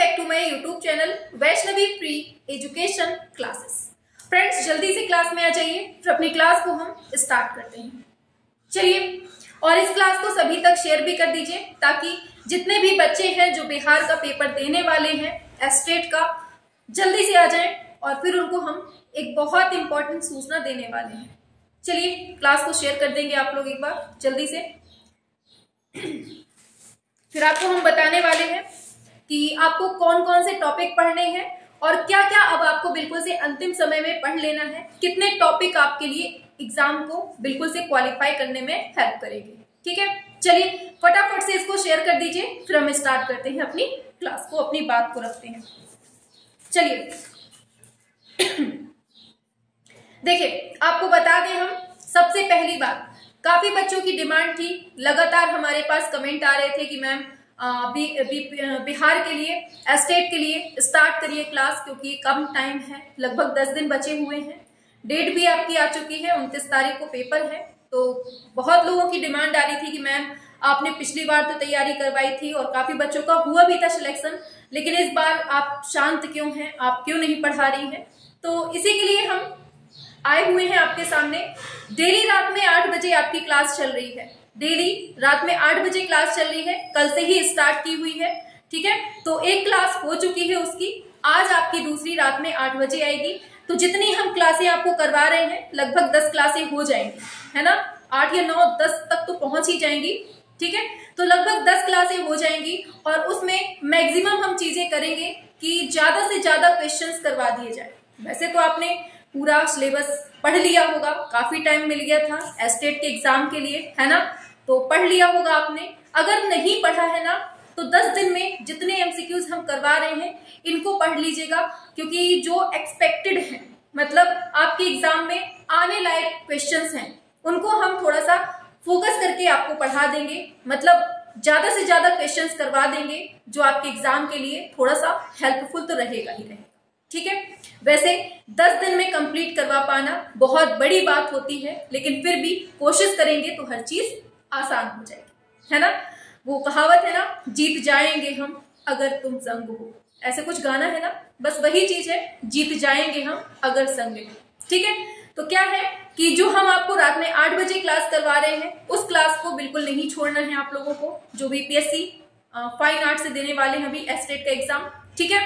Back to my YouTube channel Vaishnavi pre education classes friends जल्दी से class में आ जाइए, फिर अपनी क्लास को हम स्टार्ट करते हैं। चलिए, और इस क्लास को सभी तक शेयर भी कर दीजिए, ताकि जितने भी बच्चे हैं जो बिहार का पेपर देने वाले हैं एस्टेट का, जल्दी से आ जाए और फिर उनको हम एक बहुत इंपॉर्टेंट सूचना देने वाले हैं। चलिए क्लास को शेयर कर देंगे आप लोग एक बार, जल्दी से। फिर आपको हम बताने वाले हैं कि आपको कौन कौन से टॉपिक पढ़ने हैं और क्या क्या अब आपको बिल्कुल से अंतिम समय में पढ़ लेना है, कितने टॉपिक आपके लिए एग्ज़ाम को बिल्कुल से क्वालिफाई करने में हेल्प करेंगे। ठीक है? चलिए, फटाफट से इसको शेयर कर दीजिए, फिर हम स्टार्ट करते हैं अपनी क्लास को, अपनी बात को रखते हैं। चलिए। देखिए, आपको बता दें हम, सबसे पहली बात, काफ़ी बच्चों की डिमांड थी, लगातार हमारे पास कमेंट आ रहे थे कि मैम बिहार के लिए, एस्टेट के लिए स्टार्ट करिए क्लास क्योंकि कम टाइम है, लगभग दस दिन बचे हुए हैं। डेट भी आपकी आ चुकी है, उनतीस तारीख को पेपर है। तो बहुत लोगों की डिमांड आ रही थी कि मैम आपने पिछली बार तो तैयारी करवाई थी और काफ़ी बच्चों का हुआ भी था सिलेक्शन लेकिन इस बार आप शांत क्यों हैं? आप क्यों नहीं पढ़ा रही हैं? तो इसी के लिए हम आए हुए हैं आपके सामने। डेली रात में आठ बजे आपकी क्लास चल रही है। डेली रात में आठ बजे क्लास चल रही है, कल से ही स्टार्ट की हुई है, ठीक है? तो एक क्लास हो चुकी है उसकी। आज आपकी दूसरी रात में आठ बजे आएगी। तो जितनी हम क्लासें आपको करवा रहे हैं, लगभग दस क्लासें हो जाएँगी, है ना? आठ या नौ, दस तक तो पहुँच ही जाएँगी, ठीक है? तो लगभग दस क्लासें हो जाएँगी और उसमें मैक्सिमम हम चीज़ें करेंगे कि ज़्यादा से ज़्यादा क्वेश्चंस करवा दिए जाए। वैसे तो आपने पूरा सिलेबस पढ़ लिया होगा, काफ़ी टाइम मिल गया था एस्टेट के एग्ज़ाम के लिए, है ना? तो पढ़ लिया होगा आपने। अगर नहीं पढ़ा है ना तो 10 दिन में जितने एमसीक्यूज हम करवा रहे हैं, इनको पढ़ लीजिएगा, क्योंकि जो एक्सपेक्टेड है मतलब आपके एग्ज़ाम में आने लायक क्वेश्चंस हैं, उनको हम थोड़ा सा फोकस करके आपको पढ़ा देंगे। मतलब ज़्यादा से ज़्यादा क्वेश्चंस करवा देंगे, जो आपके एग्ज़ाम के लिए थोड़ा सा हेल्पफुल तो रहेगा ही रहेगा। ठीक है? वैसे 10 दिन में कंप्लीट करवा पाना बहुत बड़ी बात होती है, लेकिन फिर भी कोशिश करेंगे तो हर चीज़ आसान हो जाएगी, है ना? वो कहावत है ना, जीत जाएँगे हम अगर तुम संग हो। ऐसे कुछ गाना है ना, बस वही चीज़ है, जीत जाएँगे हम अगर संग हो। ठीक है? तो क्या है कि जो हम आपको रात में आठ बजे क्लास करवा रहे हैं, उस क्लास को बिल्कुल नहीं छोड़ना है आप लोगों को, जो भी पीएससी फाइन आर्ट से देने वाले हैं अभी एस्टेट का एग्ज़ाम ठीक है?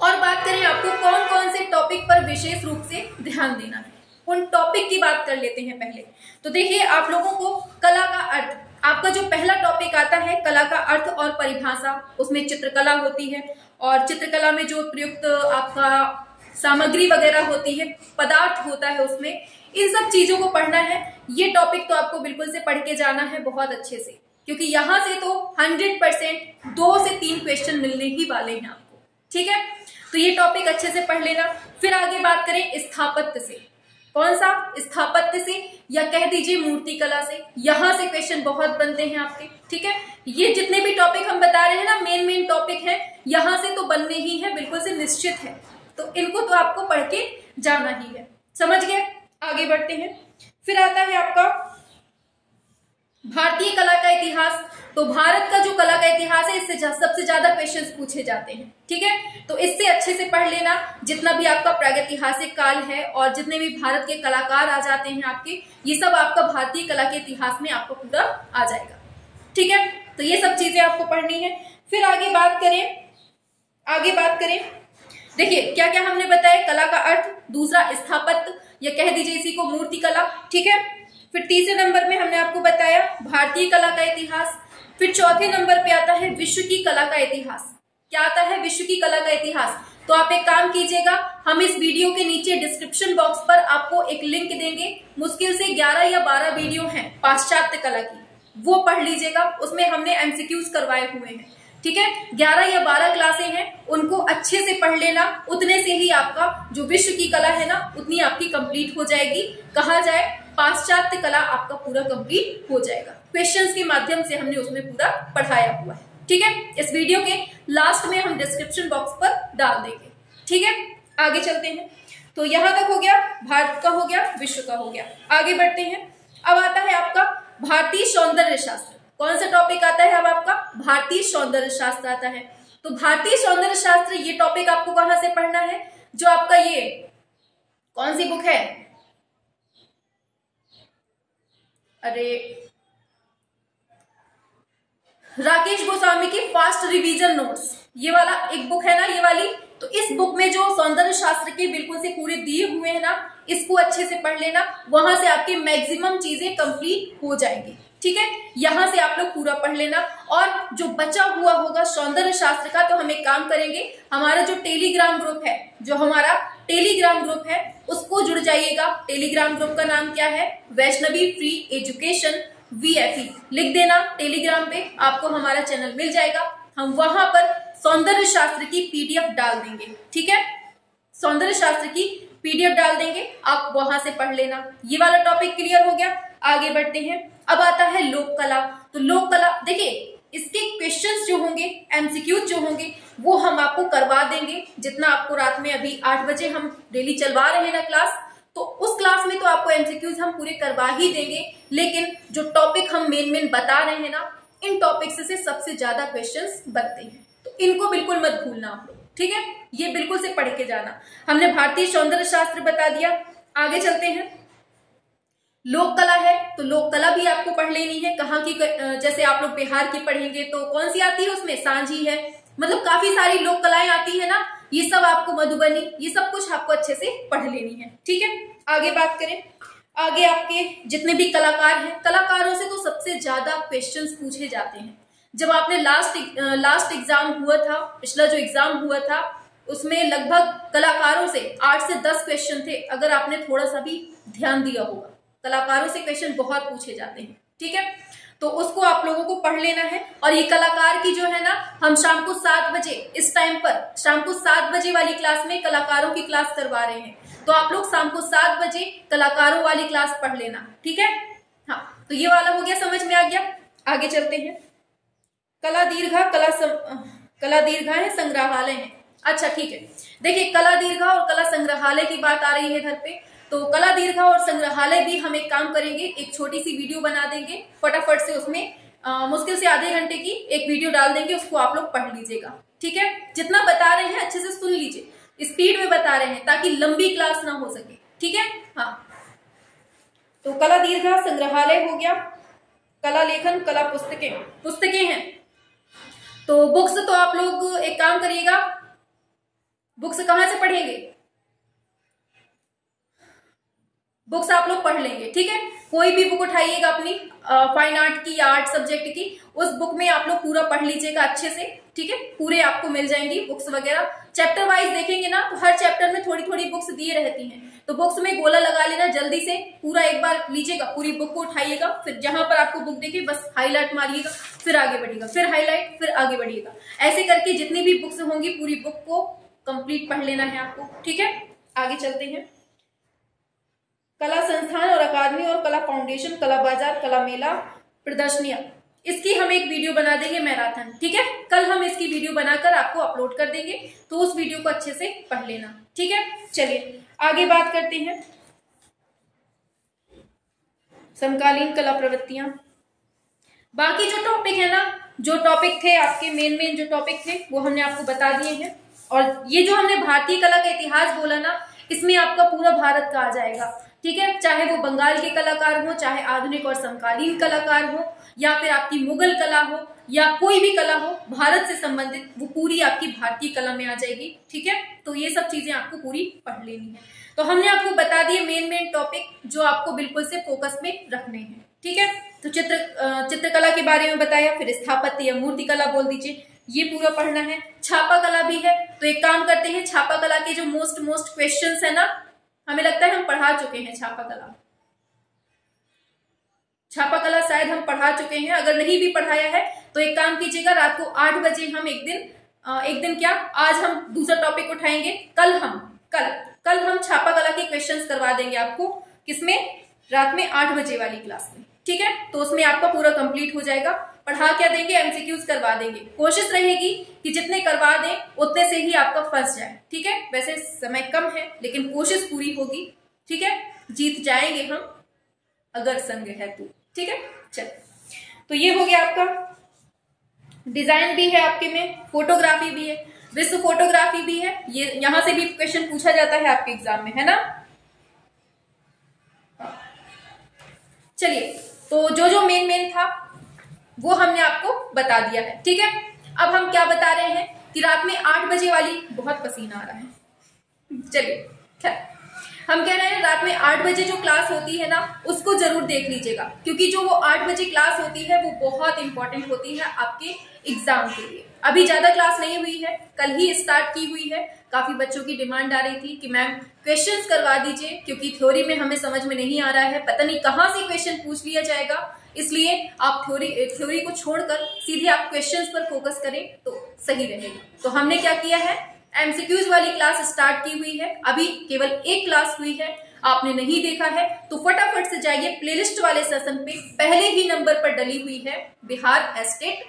और बात करें आपको कौन कौन से टॉपिक पर विशेष रूप से ध्यान देना है। उन टॉपिक की बात कर लेते हैं पहले। तो देखिए, आप लोगों को कला का अर्थ, आपका जो पहला टॉपिक आता है, कला का अर्थ और परिभाषा, उसमें चित्रकला होती है और चित्रकला में जो प्रयुक्त आपका सामग्री वगैरह होती है, पदार्थ होता है उसमें, इन सब चीज़ों को पढ़ना है। ये टॉपिक तो आपको बिल्कुल से पढ़ के जाना है बहुत अच्छे से, क्योंकि यहाँ से तो 100 परसेंट दो से तीन क्वेश्चन मिलने ही वाले हैं आपको। ठीक है? तो ये टॉपिक अच्छे से पढ़ लेना। फिर आगे बात करें स्थापत्य से। कौन सा? स्थापत्य से, या कह दीजिए मूर्ति कला से। यहाँ से क्वेश्चन बहुत बनते हैं आपके, ठीक है? ये जितने भी टॉपिक हम बता रहे हैं ना मेन मेन टॉपिक है, यहाँ से तो बनने ही है, बिल्कुल से निश्चित है। तो इनको तो आपको पढ़ के जाना ही है। समझ गए? आगे बढ़ते हैं। फिर आता है आपका भारतीय कला का इतिहास तो भारत का जो कला का इतिहास है, इससे सबसे ज़्यादा क्वेश्चन पूछे जाते हैं, ठीक है? तो इससे अच्छे से पढ़ लेना, जितना भी आपका प्रागैतिहासिक काल है और जितने भी भारत के कलाकार आ जाते हैं आपके, ये सब आपका भारतीय कला के इतिहास में आपको पूरा आ जाएगा, ठीक है? तो ये सब चीज़ें आपको पढ़नी है। फिर आगे बात करें, आगे बात करें। देखिए क्या क्या हमने बताया? कला का अर्थ, दूसरा स्थापत्य, या कह दीजिए इसी को मूर्ति कला ठीक है? फिर तीसरे नंबर में हमने आपको बताया भारतीय कला का इतिहास। फिर चौथे नंबर पे आता है विश्व की कला का इतिहास। क्या आता है विश्व की कला का इतिहास? तो आप एक काम कीजिएगा, हम इस वीडियो के नीचे डिस्क्रिप्शन बॉक्स पर आपको एक लिंक देंगे। मुश्किल से 11 या 12 वीडियो हैं पाश्चात्य कला की। वो पढ़ लीजिएगा, उसमें हमने एमसीक्यूज करवाए हुए हैं। ठीक है? 11 या 12 क्लासे हैं, उनको अच्छे से पढ़ लेना। उतने से ही आपका जो विश्व की कला है ना, उतनी आपकी कंप्लीट हो जाएगी। कहा जाए पाश्चात्य कला आपका पूरा कंप्लीट हो जाएगा। क्वेश्चंस के माध्यम से हमने उसमें पूरा पढ़ाया हुआ है। ठीक है? इस वीडियो के लास्ट में हम डिस्क्रिप्शन बॉक्स पर डाल देंगे। ठीक है? आगे चलते हैं। तो यहाँ तक हो गया, भारत का हो गया, विश्व का हो गया। आगे बढ़ते हैं। अब आता है आपका भारतीय सौंदर्य शास्त्र। कौन सा टॉपिक आता है अब आपका? भारतीय सौंदर्य शास्त्र आता है। तो भारतीय सौंदर्य शास्त्र, ये टॉपिक आपको कहाँ से पढ़ना है? जो आपका ये, कौन सी बुक है? अरे। राकेश गोस्वामी की फास्ट रिवीजन नोट्स ये वाला एक बुक है ना, ये वाली? तो इस बुक में जो सौंदर्य शास्त्र के बिल्कुल से पूरे दिए हुए हैं ना, इसको अच्छे से पढ़ लेना। वहाँ से आपके मैक्सिमम चीज़ें कंप्लीट हो जाएँगी। ठीक है? यहाँ से आप लोग पूरा पढ़ लेना। और जो बचा हुआ होगा सौंदर्य शास्त्र का तो हम एक काम करेंगे। हमारा जो टेलीग्राम ग्रुप है, जो हमारा टेलीग्राम ग्रुप है, उसको जुड़ जाइएगा। टेलीग्राम ग्रुप का नाम क्या है? वैष्णवी फ्री एजुकेशन वीएफई लिख देना, टेलीग्राम पे आपको हमारा चैनल मिल जाएगा। हम वहाँ पर सौंदर्य शास्त्र की पीडीएफ डाल देंगे, ठीक है? सौंदर्य शास्त्र की पीडीएफ डाल देंगे, आप वहाँ से पढ़ लेना। ये वाला टॉपिक क्लियर हो गया, आगे बढ़ते हैं। अब आता है लोक कला तो लोक कला देखिए इसके क्वेश्चंस जो होंगे एमसीक्यूज जो होंगे, वो हम आपको करवा देंगे। जितना आपको रात में अभी आठ बजे हम डेली चलवा रहे हैं ना क्लास तो उस क्लास में तो आपको एमसीक्यूज हम पूरे करवा ही देंगे। लेकिन जो टॉपिक हम मेन मेन बता रहे हैं ना, इन टॉपिक्स से सबसे ज़्यादा क्वेश्चंस बनते हैं। तो इनको बिल्कुल मत भूलना आप लोग, ठीक है? ये बिल्कुल से पढ़ के जाना। हमने भारतीय सौंदर्य शास्त्र बता दिया। आगे चलते हैं। लोक कला है तो लोक कला भी आपको पढ़ लेनी है। कहाँ की जैसे आप लोग बिहार की पढ़ेंगे तो कौन सी आती है उसमें? सांझी है। मतलब काफ़ी सारी लोक कलाएँ आती है ना, ये सब आपको मधुबनी, ये सब कुछ आपको अच्छे से पढ़ लेनी है। ठीक है? आगे बात करें। आगे आपके जितने भी कलाकार हैं, कलाकारों से तो सबसे ज़्यादा क्वेश्चन पूछे जाते हैं। जब आपने लास्ट लास्ट एग्ज़ाम हुआ था, पिछला जो एग्ज़ाम हुआ था, उसमें लगभग कलाकारों से आठ से दस क्वेश्चन थे, अगर आपने थोड़ा सा भी ध्यान दिया होगा। कलाकारों से क्वेश्चन बहुत पूछे जाते हैं ठीक है? तो उसको आप लोगों को पढ़ लेना है। और ये कलाकार की जो है ना हम शाम को सात बजे इस टाइम पर शाम को सात बजे वाली क्लास में कलाकारों की क्लास करवा रहे हैं। तो आप लोग शाम को सात बजे कलाकारों वाली क्लास पढ़ लेना ठीक है? हाँ तो ये वाला हो गया समझ में आ गया? आगे चलते हैं। कला दीर्घा कला सम, कला दीर्घा है संग्रहालय है। अच्छा ठीक है। देखिए कला दीर्घा और कला संग्रहालय की बात आ रही है घर पे। तो कला दीर्घा और संग्रहालय भी हम एक काम करेंगे एक छोटी सी वीडियो बना देंगे। फटाफट से उसमें आ, मुश्किल से आधे घंटे की एक वीडियो डाल देंगे उसको आप लोग पढ़ लीजिएगा। ठीक है? जितना बता रहे हैं अच्छे से सुन लीजिए। स्पीड में बता रहे हैं ताकि लंबी क्लास ना हो सके। ठीक है? हाँ। तो कला दीर्घा संग्रहालय हो गया। कला लेखन कला पुस्तकें। पुस्तकें हैं। तो बुक्स तो आप लोग एक काम करिएगा। बुक्स कहाँ से पढ़ेंगे? बुक्स आप लोग पढ़ लेंगे, ठीक है? कोई भी बुक उठाइएगा अपनी फाइन आर्ट की या आर्ट सब्जेक्ट की, उस बुक में आप लोग पूरा पढ़ लीजिएगा अच्छे से, ठीक है? पूरे आपको मिल जाएँगी बुक्स वगैरह। चैप्टर वाइज देखेंगे ना तो हर चैप्टर में थोड़ी थोड़ी बुक्स दिए रहती हैं। तो बुक्स में गोला लगा लेना जल्दी से, पूरा एक बार लीजिएगा, पूरी बुक को उठाइएगा, फिर जहाँ पर आपको बुक देखे, बस हाईलाइट मारिएगा, फिर आगे बढ़िएगा, फिर हाईलाइट फिर आगे बढ़िएगा। ऐसे करके जितनी भी बुक्स होंगी, पूरी बुक को कंप्लीट पढ़ लेना है आपको, ठीक है? आगे चलते हैं। कला संस्थान और अकादमी और कला फाउंडेशन, कला बाज़ार, कला मेला प्रदर्शनियाँ। इसकी हम एक वीडियो बना देंगे मैराथन, ठीक है? कल हम इसकी वीडियो बनाकर आपको अपलोड कर देंगे तो उस वीडियो को अच्छे से पढ़ लेना, ठीक है? चलिए, आगे बात करते हैं। समकालीन कला प्रवृत्तियाँ। बाकी जो टॉपिक है ना, जो टॉपिक थे आपके मेन मेन जो टॉपिक थे, वो हमने आपको बता दिए हैं। और ये जो हमने भारतीय कला का इतिहास बोला ना, इसमें आपका पूरा भारत का आ जाएगा। ठीक है? चाहे वो बंगाल के कलाकार हो, चाहे आधुनिक और समकालीन कलाकार हो, या फिर आपकी मुगल कला हो, या कोई भी कला हो, भारत से संबंधित वो पूरी आपकी भारतीय कला में आ जाएगी, ठीक है? तो ये सब चीज़ें आपको पूरी पढ़ लेनी है। तो हमने आपको बता दिए मेन मेन टॉपिक जो आपको बिल्कुल से फोकस में रखने हैं, ठीक है? तो चित्र चित्रकला के बारे में बताया, फिर स्थापत्य या मूर्ति कला बोल दीजिए, ये पूरा पढ़ना है। छापा कला भी है तो एक काम करते हैं, छापा कला के जो मोस्ट मोस्ट क्वेश्चंस है ना हमें लगता है हम पढ़ा चुके हैं छापा कला छापा कला शायद हम पढ़ा चुके हैं, अगर नहीं भी पढ़ाया है तो एक काम कीजिएगा, रात को आठ बजे हम एक दिन एक दिन क्या, आज हम दूसरा टॉपिक उठाएँगे, कल हम, कल कल हम छापा कला के क्वेश्चंस करवा देंगे आपको, किसमें? रात में आठ बजे वाली क्लास में। ठीक है? तो उसमें आपका पूरा कंप्लीट हो जाएगा। पढ़ा क्या देंगे एमसीक्यूज करवा देंगे। कोशिश रहेगी कि जितने करवा दें, उतने से ही आपका फंस जाए। ठीक है? वैसे समय कम है, लेकिन कोशिश पूरी होगी। ठीक है? जीत जाएँगे हम, अगर संग है तो। ठीक है? चल। तो ये हो गया आपका। डिज़ाइन भी है आपके में, फोटोग्राफी भी है, विश्व फोटोग्राफी भी है। ये यहाँ से भी क्वेश्चन पूछा जाता है आपके एग्ज़ाम में, है ना? चलिए तो जो जो मेन मेन था वो हमने आपको बता दिया है, ठीक है? अब हम क्या बता रहे हैं? कि रात में आठ बजे वाली बहुत पसीना आ रहा है। चलिए, खैर, हम कह रहे हैं रात में आठ बजे जो क्लास होती है ना, उसको ज़रूर देख लीजिएगा, क्योंकि जो वो आठ बजे क्लास होती है, वो बहुत इंपॉर्टेंट होती है आपके एग्ज़ाम के लिए। अभी ज़्यादा क्लास नहीं हुई है, कल ही स्टार्ट की हुई है। काफ़ी बच्चों की डिमांड आ रही थी कि मैम क्वेश्चंस करवा दीजिए, क्योंकि थ्योरी में हमें समझ में नहीं आ रहा है। पता नहीं कहाँ से क्वेश्चन पूछ लिया जाएगा। इसलिए आप थ्योरी थ्योरी को छोड़कर सीधे आप क्वेश्चन पर फोकस करें तो सही रहेगा। तो हमने क्या किया है? एमसीक्यूज वाली क्लास स्टार्ट की हुई है। अभी केवल एक क्लास हुई है। आपने नहीं देखा है। तो फटाफट से जाइए प्लेलिस्ट वाले सेशन पे। पहले ही नंबर पर डली हुई है। बिहार एस्टेट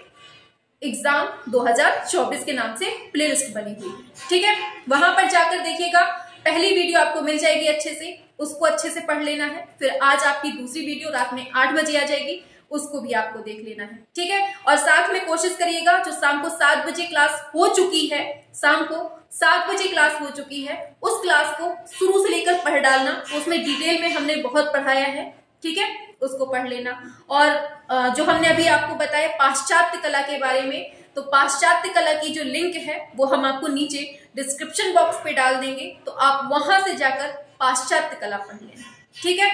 एग्ज़ाम 2024 के नाम से प्लेलिस्ट बनी हुई ठीक है? वहाँ पर जाकर देखिएगा, पहली वीडियो आपको मिल जाएगी अच्छे से, उसको अच्छे से पढ़ लेना है, फिर आज आपकी दूसरी वीडियो रात में आठ बजे आ जाएगी, उसको भी आपको देख लेना है। ठीक है? और साथ में कोशिश करिएगा, जो शाम को सात बजे क्लास हो चुकी है, शाम को सात बजे क्लास हो चुकी है, उस क्लास को शुरू से लेकर पढ़ डालना, उसमें डिटेल में हमने बहुत पढ़ाया है। ठीक है? उसको पढ़ लेना। और जो हमने अभी आपको बताया पाश्चात्य कला के बारे में तो पाश्चात्य कला की जो लिंक है, वो हम आपको नीचे डिस्क्रिप्शन बॉक्स पे डाल देंगे तो आप वहाँ से जाकर पाश्चात्य कला पढ़ लेना। ठीक है?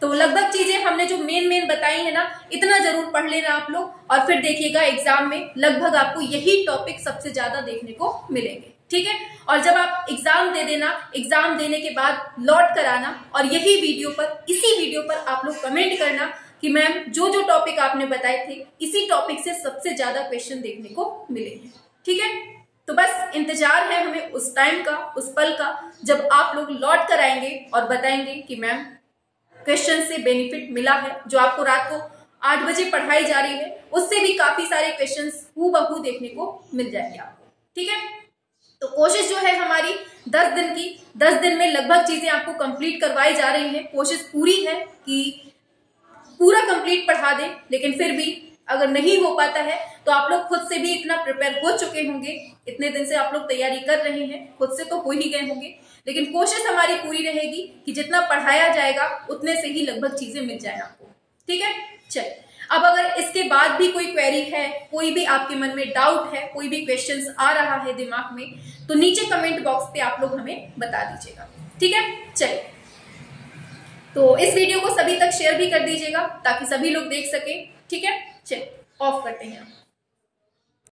तो लगभग चीज़ें हमने जो मेन मेन बताई है ना, इतना ज़रूर पढ़ लेना आप लोग, और फिर देखिएगा एग्ज़ाम में, लगभग आपको यही टॉपिक सबसे ज़्यादा देखने को मिलेंगे। ठीक है? और जब आप एग्ज़ाम दे देना एग्ज़ाम देने के बाद लौट कर आना और यही वीडियो पर, इसी वीडियो पर आप लोग कमेंट करना कि मैम जो जो टॉपिक आपने बताए थे, इसी टॉपिक से सबसे ज़्यादा क्वेश्चन देखने को मिलेंगे ठीक है? तो बस इंतज़ार है हमें उस टाइम का, उस पल का, जब आप लोग लौट कर आएँगे और बताएँगे कि मैम क्वेश्चन से बेनिफिट मिला है, जो आपको रात को आठ बजे पढ़ाई जा रही है, उससे भी काफ़ी सारे क्वेश्चन हु बहू देखने को मिल जाएँगे आपको। ठीक है? तो कोशिश जो है हमारी दस दिन की, दस दिन में लगभग चीज़ें आपको कंप्लीट करवाई जा रही है। कोशिश पूरी है कि पूरा कंप्लीट पढ़ा दें, लेकिन फिर भी अगर नहीं हो पाता है तो आप लोग खुद से भी इतना प्रिपेयर हो चुके होंगे। इतने दिन से आप लोग तैयारी कर रहे हैं, खुद से तो हो ही गए होंगे। लेकिन कोशिश हमारी पूरी रहेगी कि जितना पढ़ाया जाएगा, उतने से ही लगभग चीज़ें मिल जाए आपको। ठीक है? चल अब अगर इसके बाद भी कोई क्वेरी है, कोई भी आपके मन में डाउट है, कोई भी क्वेश्चन आ रहा है दिमाग में तो नीचे कमेंट बॉक्स पे आप लोग हमें बता दीजिएगा। ठीक है? चलिए। तो इस वीडियो को सभी तक शेयर भी कर दीजिएगा, ताकि सभी लोग देख सके। ठीक है? चलिए ऑफ़ करते हैं।